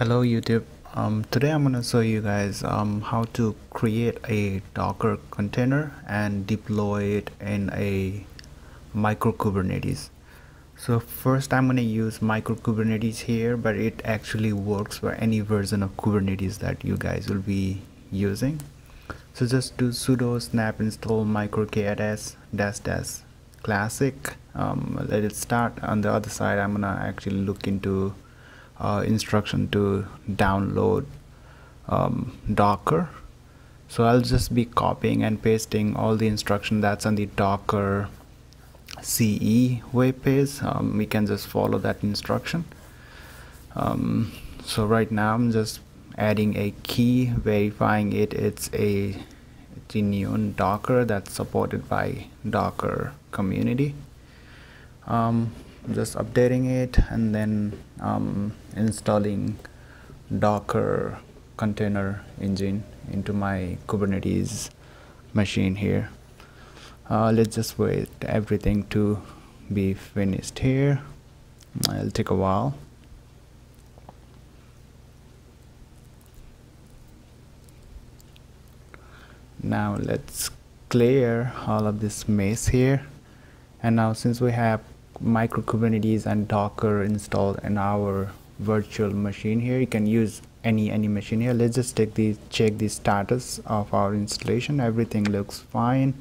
hello youtube. Um, today i'm gonna show you guys um, how to create a docker container and deploy it in a micro kubernetes. So first i'm gonna use micro kubernetes here but it actually works for any version of kubernetes that you guys will be using. So just do sudo snap install microk8s dash dash classic. Um, let it start. On the other side i'm gonna actually look into uh, instruction to download um, docker. So I'll just be copying and pasting all the instruction that's on the docker CE web page um, we can just follow that instruction. Um, so right now I'm just adding a key verifying it. It's a genuine docker that's supported by docker community. Um, just updating it and then um, installing docker container engine into my kubernetes machine here. Uh, let's just wait everything to be finished here. It'll take a while. Now let's clear all of this mess here. And now since we have micro kubernetes and docker installed in our virtual machine here. You can use any any machine here. Let's just take the check the status of our installation. Everything looks fine.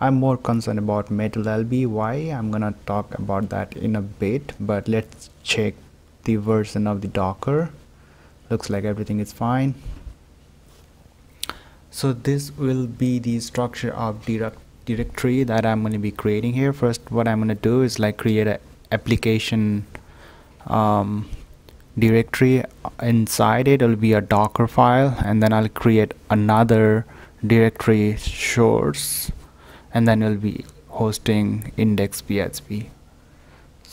I'm more concerned about MetalLB why? I'm gonna talk about that in a bit but let's check the version of the docker. Looks like everything is fine. So this will be the structure of direct directory that I'm going to be creating here. First what I'm going to do is like create an application um, directory inside it. Will be a docker file and then I'll create another directory source and then it'll be hosting index.php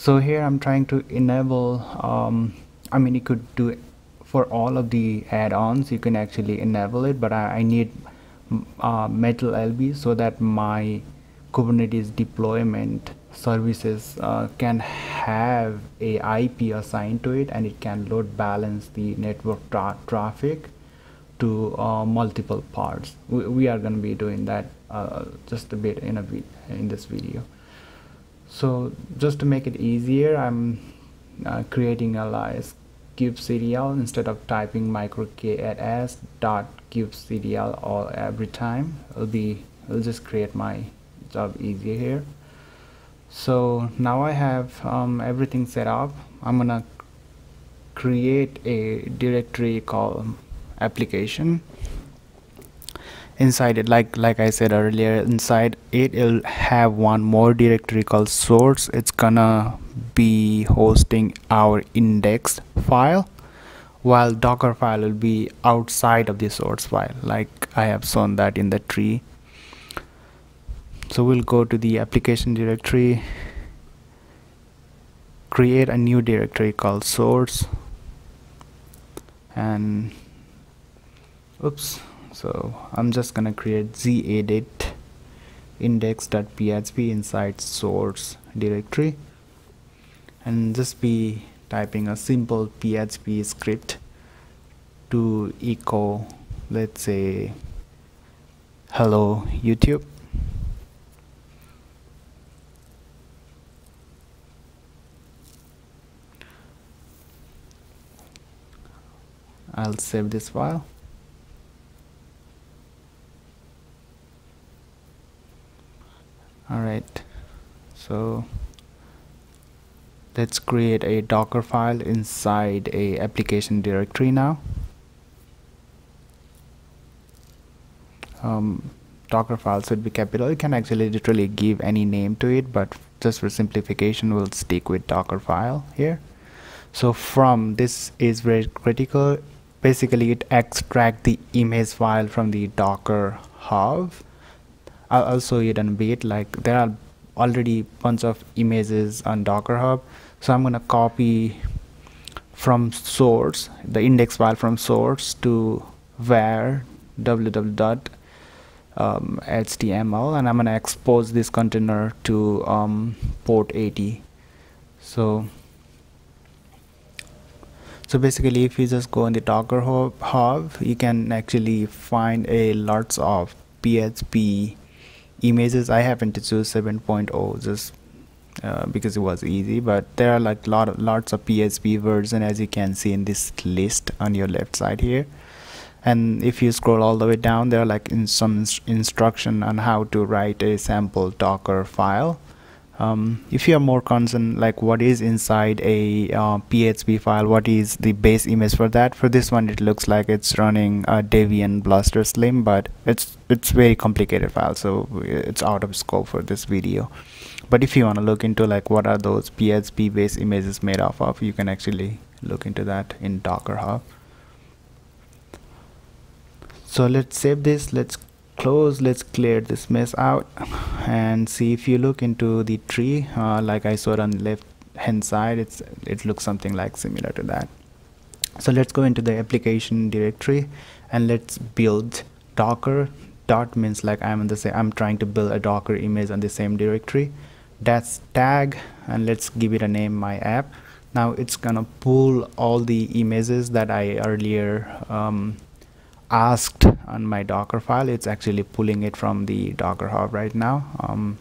so here I'm trying to enable um, I mean you could do it for all of the add-ons. You can actually enable it but I, I need uh, MetalLB so that my kubernetes deployment services uh, can have a ip assigned to it and it can load balance the network tra traffic to uh, multiple pods. We, we are going to be doing that uh, just a bit in a in this video. So just to make it easier i'm uh, creating a kubectl instead of typing microk8s dot kubectl all every time. It'll be it'll just create my job easier here. So now I have um, everything set up. I'm gonna create a directory called application inside it. Like like I said earlier inside it will have one more directory called source. It's gonna be hosting our index file while docker file will be outside of the source file. Like I have shown that in the tree. So we'll go to the application directory create a new directory called source and oops so I'm just gonna create gedit index.php inside source directory and just be typing a simple PHP script to echo let's say hello YouTube. I'll save this file alright so let's create a docker file inside a application directory now. Um, docker file should be capital. You can actually literally give any name to it but just for simplification we'll stick with docker file here. So from this is very critical. Basically it extract the image file from the docker hub. I'll, I'll show you in a bit like there are already bunch of images on docker hub. So i'm going to copy from source the index file from source to var www um, html and i'm going to expose this container to um, port 80 so so basically if you just go in the docker hub you can actually find a lots of php images. I happen to choose 7.0 just uh, because it was easy but there are like lot of lots of php version as you can see in this list on your left side here. And if you scroll all the way down there are like in some instruction on how to write a sample docker file um, if you are more concerned like what is inside a uh, PHP file what is the base image for that? For this one it looks like it's running a Debian Buster Slim but it's it's very complicated file so it's out of scope for this video. But if you want to look into like what are those PHP based images made off of you can actually look into that in Docker Hub. So let's save this let's close let's clear this mess out and see if you look into the tree uh, like I saw on the left hand side it's it looks something like similar to that. So let's go into the application directory and let's build docker. Dot means like I'm in the same I'm trying to build a docker image on the same directory. That's tag and let's give it a name my app. Now it's gonna pull all the images that I earlier um, asked on my docker file. It's actually pulling it from the docker hub right now. Um,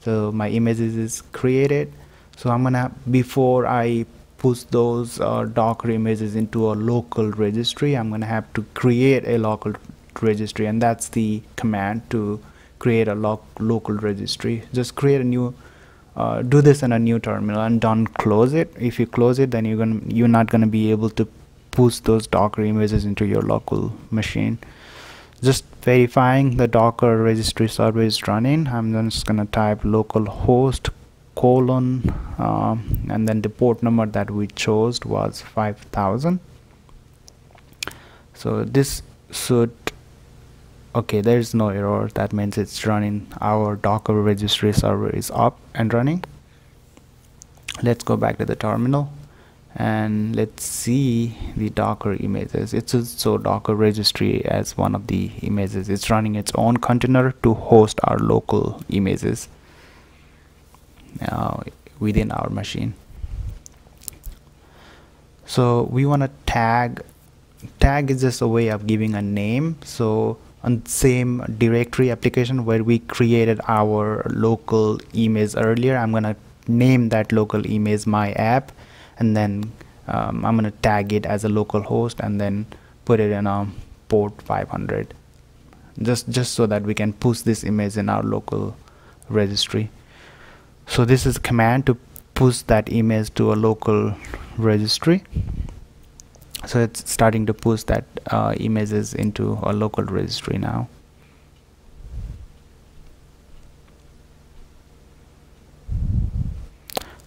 so my images is created. So I'm gonna before I push those uh, docker images into a local registry I'm gonna have to create a local registry. And that's the command to create a lo local registry. Just create a new uh, do this in a new terminal and don't close it. If you close it then you're gonna you're not gonna be able to push those docker images into your local machine. Just verifying the docker registry server is running i'm just gonna type localhost colon um, and then the port number that we chose was 5000 so this should okay there is no error. That means it's running. Our docker registry server is up and running. Let's go back to the terminal and let's see the docker images. It's so docker registry as one of the images. It's running its own container to host our local images now within our machine. So we want to tag tag is just a way of giving a name. So on same directory application where we created our local image earlier I'm gonna name that local image my app and then um, I'm gonna tag it as a local host and then put it in a port 500 just just so that we can push this image in our local registry. So this is command to push that image to a local registry. So it's starting to push that uh, images into a local registry now.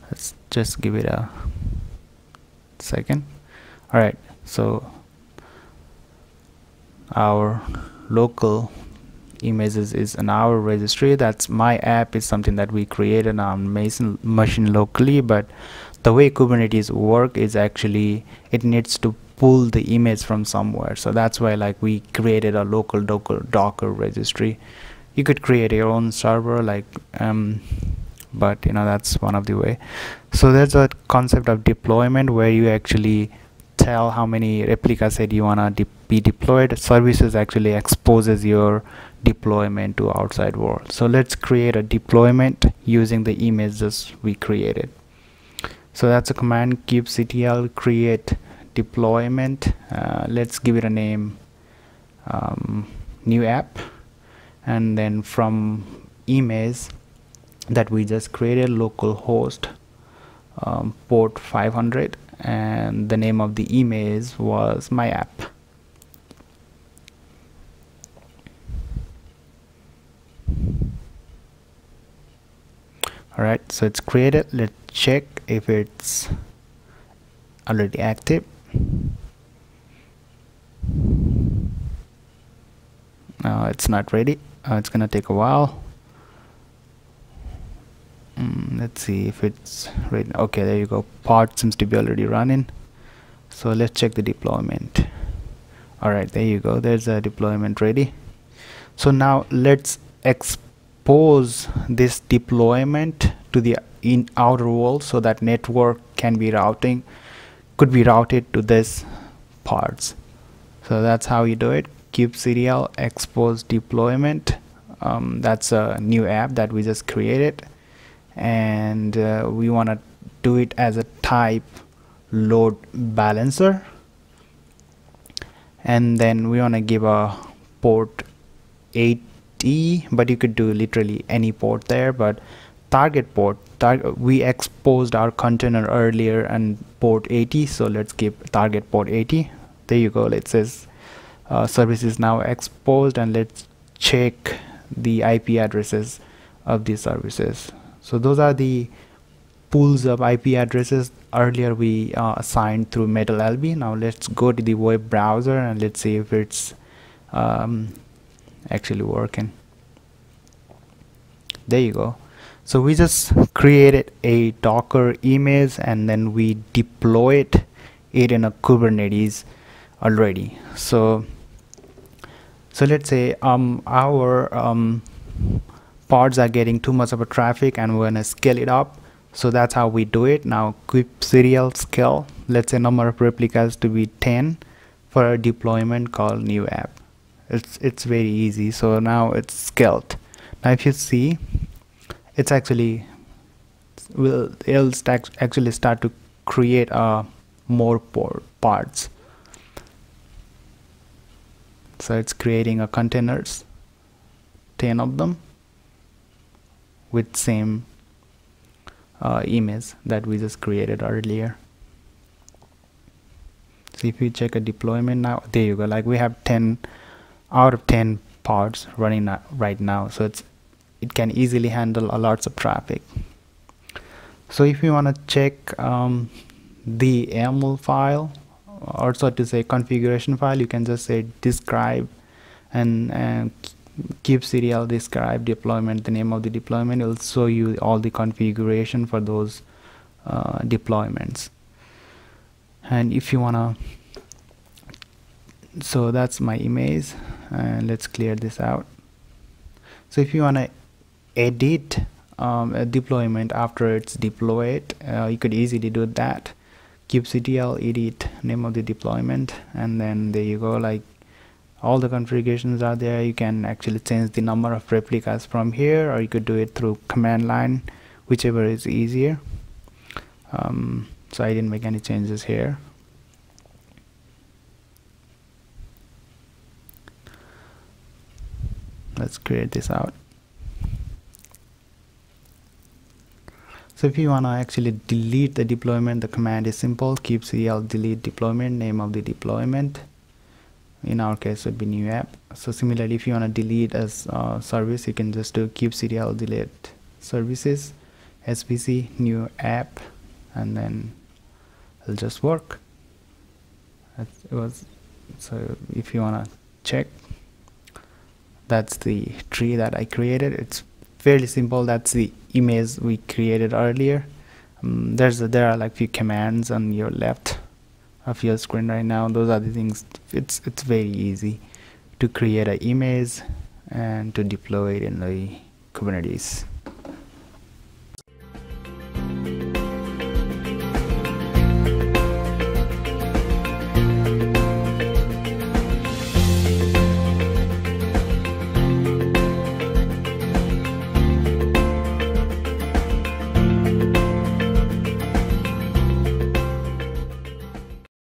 Let's just give it a second. All right so our local images is in our registry. That's my app. Is something that we created on Mason machine locally but the way Kubernetes work is actually it needs to pull the image from somewhere. So that's why like we created a local docker, docker registry. You could create your own server like um, but you know that's one of the way. So there's a concept of deployment where you actually tell how many replicas that you want to de be deployed. Services actually exposes your deployment to outside world. So let's create a deployment using the images we created. So that's a command kubectl create deployment. Uh, let's give it a name um, new app. And then from image that we just created localhost um, port 500 and the name of the image was my app. Alright so it's created. Let's check if it's already active. Uh, it's not ready. Uh, it's gonna take a while let's see if it's ready okay there you go. Pod seems to be already running. So let's check the deployment. Alright there you go. There's a deployment ready. So now let's expose this deployment to the in outer world so that network can be routing could be routed to this pods. So that's how you do it. Kubectl expose deployment. Um, that's a new app that we just created and uh, we want to do it as a type load balancer. And then we want to give a port 80 but you could do literally any port there but target port tar we exposed our container earlier and port 80 so let's give target port 80 there you go it says uh, service is now exposed and let's check the IP addresses of these services so those are the pools of IP addresses earlier we uh, assigned through MetalLB. Now let's go to the web browser and let's see if it's um, actually working. There you go. So we just created a docker image and then we deployed it in a Kubernetes already. So so let's say um, our um, pods are getting too much of a traffic and we're gonna scale it up. So that's how we do it. Now kubectl scale let's say number of replicas to be 10 for a deployment called new app. It's it's very easy. So now it's scaled. Now if you see it's actually will it'll actually start to create uh, more pods so it's creating a containers 10 of them with same uh, image that we just created earlier. So if you check a deployment now there you go like we have 10 out of 10 pods running right now so it's it can easily handle a lots of traffic. So if you want to check um, the YAML file also to say configuration file you can just say describe and, and kubectl describe deployment the name of the deployment will show you all the configuration for those uh, deployments. And if you wanna so that's my image and let's clear this out. So if you wanna edit um, a deployment after it's deployed uh, you could easily do that. Kubectl edit name of the deployment and then there you go like all the configurations are there. You can actually change the number of replicas from here or you could do it through command line whichever is easier. Um, so I didn't make any changes here. Let's create this out. So if you want to actually delete the deployment the command is simple. Kubectl delete deployment name of the deployment in our case would be new app. So similarly if you want to delete as uh, service you can just do kubectl delete services svc new app and then it'll just work. It was so if you want to check that's the tree that I created. It's fairly simple. That's the image we created earlier. Um, there's a, there are like few commands on your left of your screen right now. Those are the things it's it's very easy to create an image and to deploy it in the Kubernetes